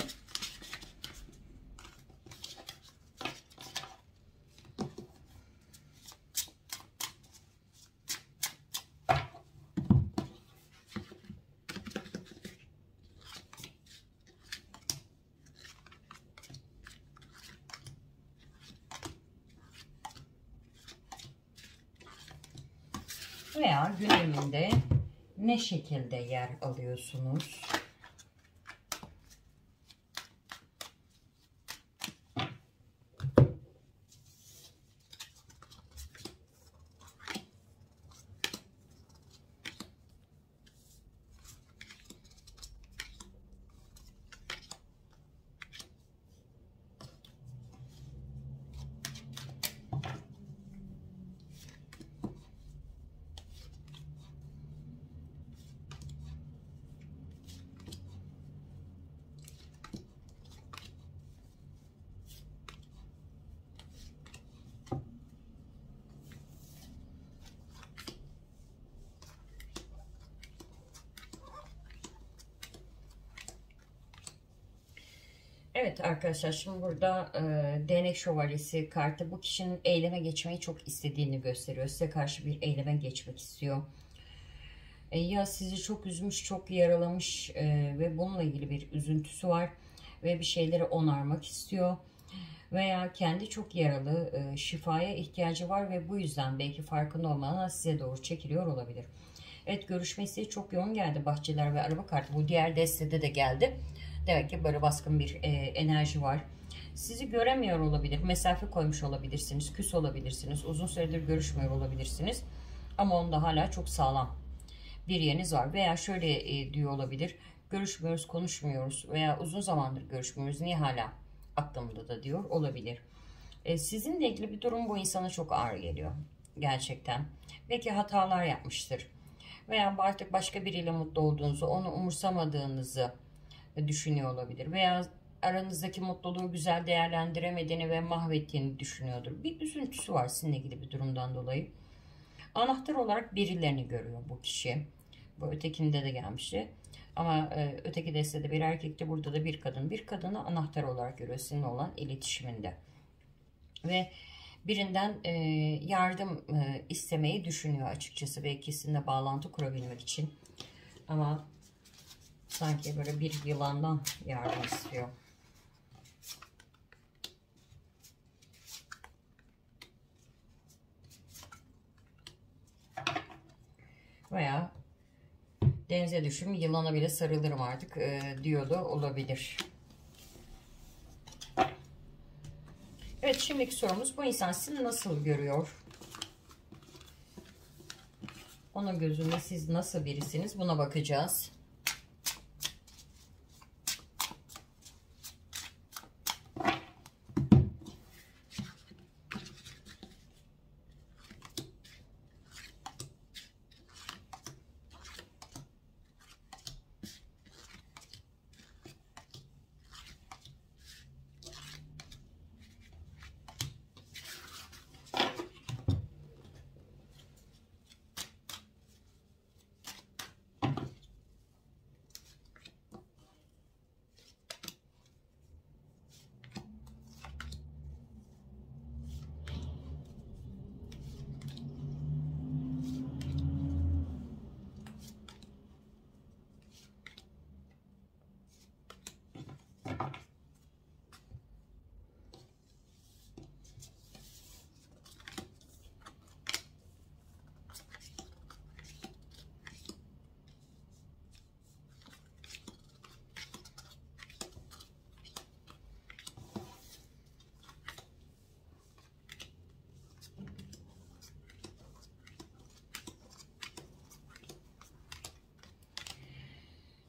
veya gündeminde ne şekilde yer alıyorsunuz? Evet arkadaşlar şimdi burada e, değnek şövalyesi kartı bu kişinin eyleme geçmeyi çok istediğini gösteriyor. Size karşı bir eyleme geçmek istiyor. E, ya sizi çok üzmüş, çok yaralamış e, ve bununla ilgili bir üzüntüsü var. Ve bir şeyleri onarmak istiyor. Veya kendi çok yaralı, e, şifaya ihtiyacı var ve bu yüzden belki farkında olmadan size doğru çekiliyor olabilir. Evet görüşme isteği çok yoğun geldi bahçeler ve araba kartı. Bu diğer destede de geldi. Demek ki böyle baskın bir e, enerji var. Sizi göremiyor olabilir, mesafe koymuş olabilirsiniz, küs olabilirsiniz, uzun süredir görüşmüyor olabilirsiniz. Ama onda hala çok sağlam bir yeriniz var. Veya şöyle e, diyor olabilir, görüşmüyoruz, konuşmuyoruz veya uzun zamandır görüşmüyoruz, niye hala aklımda da diyor olabilir. E, sizinle ilgili bir durum bu insana çok ağır geliyor gerçekten. Belki hatalar yapmıştır. Veya artık başka biriyle mutlu olduğunuzu, onu umursamadığınızı, düşünüyor olabilir. Veya aranızdaki mutluluğu güzel değerlendiremediğini ve mahvettiğini düşünüyordur. Bir üzüntüsü var sizinle ilgili bir durumdan dolayı. Anahtar olarak birilerini görüyor bu kişi. Bu ötekinde de gelmişti. Ama e, öteki destede bir erkekti. Burada da bir kadın. Bir kadını anahtar olarak görüyor sizinle olan iletişiminde. Ve birinden e, yardım e, istemeyi düşünüyor açıkçası. Belki sizinle bağlantı kurabilmek için. Ama Sanki böyle bir yılandan yardım istiyor. Veya denize düşüm yılana bile sarılırım artık e, diyordu olabilir. Evet şimdiki sorumuz bu insan sizi nasıl görüyor? Onun gözünde siz nasıl birisiniz buna bakacağız.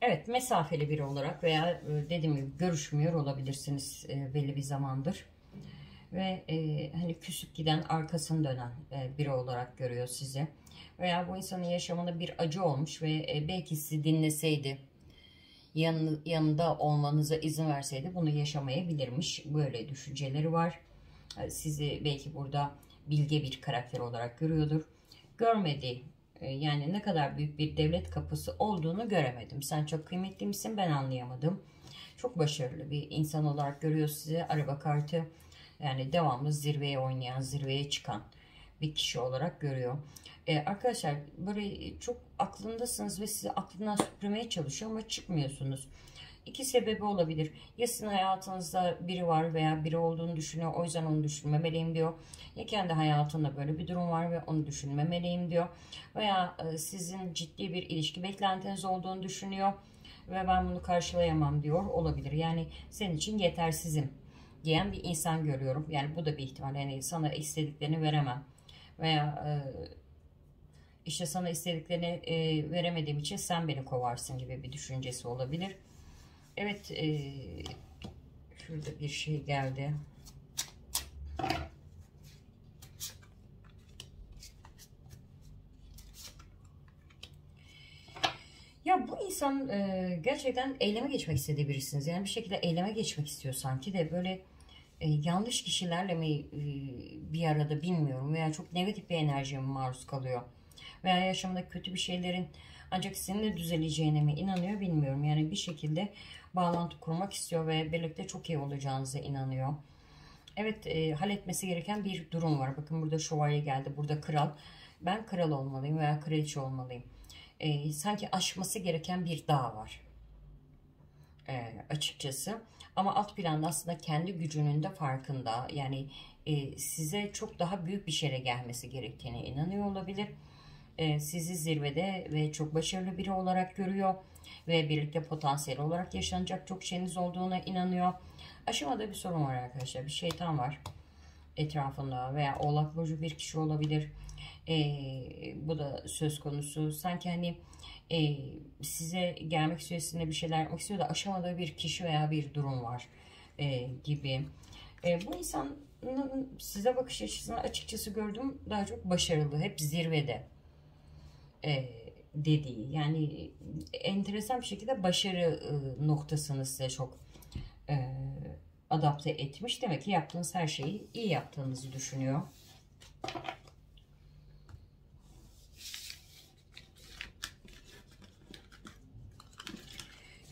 Evet mesafeli biri olarak veya e, dediğim gibi görüşmüyor olabilirsiniz e, belli bir zamandır. ve e, hani küsüp giden arkasını dönen e, biri olarak görüyor sizi. Veya bu insanın yaşamında bir acı olmuş ve e, belki sizi dinleseydi yan, yanında olmanıza izin verseydi bunu yaşamayabilirmiş. Böyle düşünceleri var. E, sizi belki burada bilge bir karakter olarak görüyordur. Görmediği yani ne kadar büyük bir devlet kapısı olduğunu göremedim. Sen çok kıymetli misin ben anlayamadım. Çok başarılı bir insan olarak görüyor sizi. Araba kartı yani devamlı zirveye oynayan, zirveye çıkan bir kişi olarak görüyor. Ee, arkadaşlar böyle çok aklındasınız ve sizi aklından süpürmeye çalışıyor ama çıkmıyorsunuz. İki sebebi olabilir. Ya sizin hayatınızda biri var veya biri olduğunu düşünüyor. O yüzden onu düşünmemeliyim diyor. Ya kendi hayatında böyle bir durum var ve onu düşünmemeliyim diyor. Veya e, sizin ciddi bir ilişki beklentiniz olduğunu düşünüyor. Ve ben bunu karşılayamam diyor olabilir. Yani senin için yetersizim diyen bir insan görüyorum. Yani bu da bir ihtimal. Yani sana istediklerini veremem. Veya e, işte sana istediklerini e, veremediğim için sen beni kovarsın gibi bir düşüncesi olabilir. Evet e, şurada bir şey geldi. Ya bu insan e, gerçekten eyleme geçmek istediği birisiniz. Yani bir şekilde eyleme geçmek istiyor sanki de böyle e, yanlış kişilerle mi e, bir arada bilmiyorum veya çok negatif bir enerjiye maruz kalıyor veya yaşamında kötü bir şeylerin ancak seninle düzeleceğine mi inanıyor bilmiyorum. Yani bir şekilde bağlantı kurmak istiyor ve birlikte çok iyi olacağınıza inanıyor. Evet e, halletmesi gereken bir durum var. Bakın burada şövalye geldi. Burada kral. Ben kral olmalıyım veya kraliçe olmalıyım. E, sanki aşması gereken bir dağ var. E, açıkçası. Ama alt planda aslında kendi gücünün de farkında. Yani e, size çok daha büyük bir şeye gelmesi gerektiğine inanıyor olabilir. E, sizi zirvede ve çok başarılı biri olarak görüyor. Ve birlikte potansiyel olarak yaşanacak çok şeyiniz olduğuna inanıyor. Aşamada bir sorun var arkadaşlar. Bir şeytan var etrafında veya oğlak burcu bir kişi olabilir. E, bu da söz konusu. Sanki hani e, size gelmek süresinde bir şeyler yapmak istiyor da aşamada bir kişi veya bir durum var e, gibi. E, bu insanın size bakış açısını açıkçası gördüm daha çok başarılı. Hep zirvede e, dediği. Yani enteresan bir şekilde başarı e, noktasını size çok e, adapte etmiş. Demek ki yaptığınız her şeyi iyi yaptığınızı düşünüyor.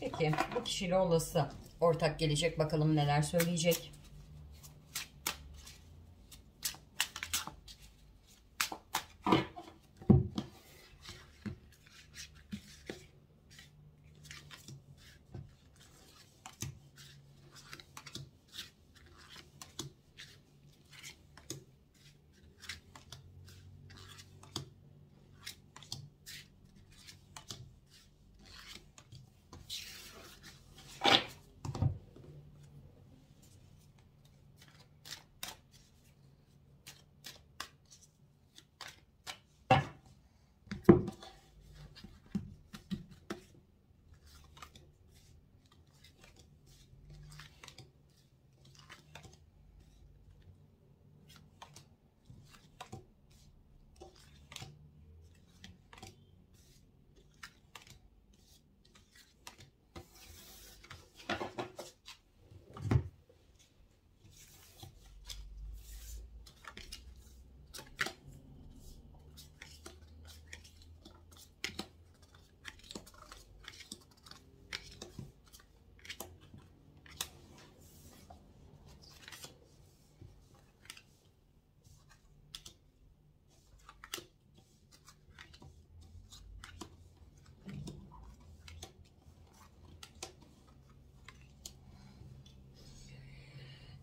Peki bu kişiyle olası ortak gelecek. Bakalım neler söyleyecek.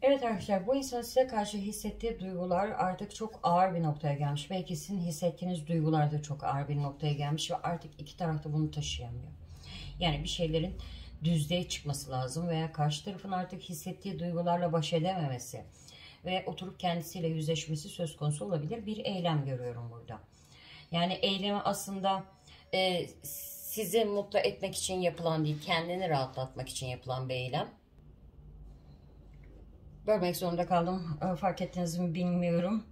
Evet arkadaşlar bu insan size karşı hissettiği duygular artık çok ağır bir noktaya gelmiş. Belki sizin hissettiğiniz duygular da çok ağır bir noktaya gelmiş ve artık iki tarafta bunu taşıyamıyor. Yani bir şeylerin düzlüğe çıkması lazım veya karşı tarafın artık hissettiği duygularla baş edememesi ve oturup kendisiyle yüzleşmesi söz konusu olabilir. Bir eylem görüyorum burada. Yani eylemi aslında e, sizi mutlu etmek için yapılan değil, kendini rahatlatmak için yapılan bir eylem bölmek zorunda kaldım. E, fark ettiniz mi bilmiyorum.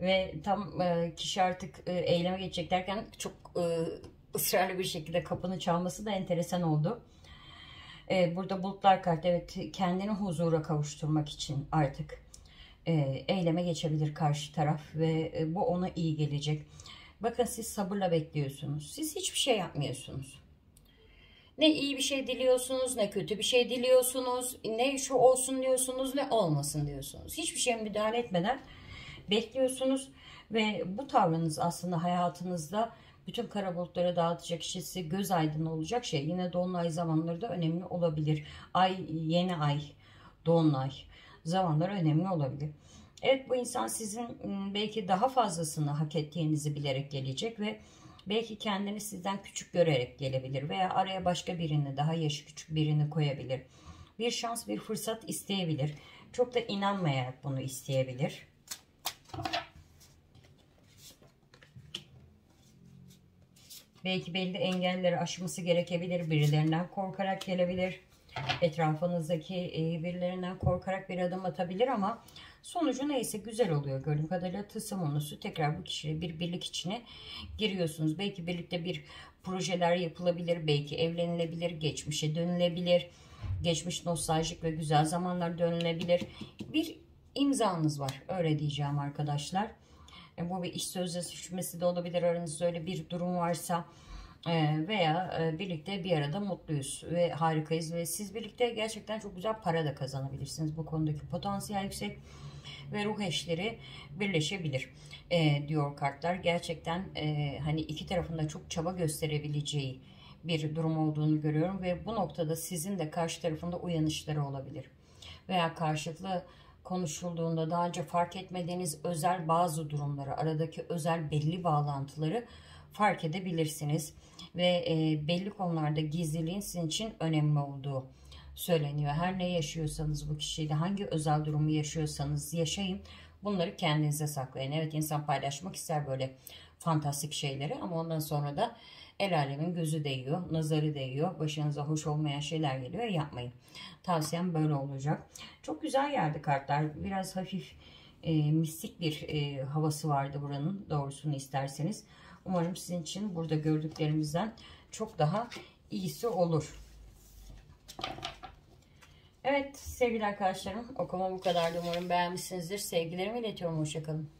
Ve tam e, kişi artık e, eyleme geçecek derken çok ısrarlı bir şekilde kapını çalması da enteresan oldu. Burada bulutlar kartı evet kendini huzura kavuşturmak için artık eyleme geçebilir karşı taraf ve bu ona iyi gelecek. Bakın siz sabırla bekliyorsunuz. Siz hiçbir şey yapmıyorsunuz. Ne iyi bir şey diliyorsunuz, ne kötü bir şey diliyorsunuz, ne şu olsun diyorsunuz, ne olmasın diyorsunuz. Hiçbir şeye müdahale etmeden bekliyorsunuz ve bu tavrınız aslında hayatınızda bütün kara bulutları dağıtacak işte göz aydın olacak şey. Yine dolunay zamanları da önemli olabilir. Ay, yeni ay, dolunay zamanları önemli olabilir. Evet bu insan sizin ıı, belki daha fazlasını hak ettiğinizi bilerek gelecek ve Belki kendini sizden küçük görerek gelebilir veya araya başka birini daha yaşı küçük birini koyabilir. Bir şans bir fırsat isteyebilir. Çok da inanmayarak bunu isteyebilir. Belki belli engelleri aşması gerekebilir. Birilerinden korkarak gelebilir. Etrafınızdaki e, birilerinden korkarak bir adım atabilir ama Sonucu neyse güzel oluyor gördüğüm kadarıyla tısım tekrar bu kişiyle bir birlik içine giriyorsunuz. Belki birlikte bir projeler yapılabilir, belki evlenilebilir, geçmişe dönülebilir. Geçmiş nostaljik ve güzel zamanlar dönülebilir. Bir imzanız var öyle diyeceğim arkadaşlar. E, bu bir iş sözleşmesi de olabilir aranızda öyle bir durum varsa e, veya e, birlikte bir arada mutluyuz ve harikayız ve siz birlikte gerçekten çok güzel para da kazanabilirsiniz. Bu konudaki potansiyel yüksek ve ruh eşleri birleşebilir e, diyor kartlar. Gerçekten e, hani iki tarafında çok çaba gösterebileceği bir durum olduğunu görüyorum ve bu noktada sizin de karşı tarafında uyanışları olabilir. Veya karşılıklı konuşulduğunda daha önce fark etmediğiniz özel bazı durumları, aradaki özel belli bağlantıları fark edebilirsiniz. Ve e, belli konularda gizliliğin sizin için önemli olduğu söyleniyor. Her ne yaşıyorsanız bu kişiyle hangi özel durumu yaşıyorsanız yaşayın. Bunları kendinize saklayın. Evet insan paylaşmak ister böyle fantastik şeyleri ama ondan sonra da el alemin gözü değiyor, nazarı değiyor, başınıza hoş olmayan şeyler geliyor. Yapmayın. Tavsiyem böyle olacak. Çok güzel geldi kartlar. Biraz hafif e, mistik bir e, havası vardı buranın doğrusunu isterseniz. Umarım sizin için burada gördüklerimizden çok daha iyisi olur. Evet sevgili arkadaşlarım okuma bu kadardı. Umarım beğenmişsinizdir. Sevgilerimi iletiyorum. Hoşçakalın.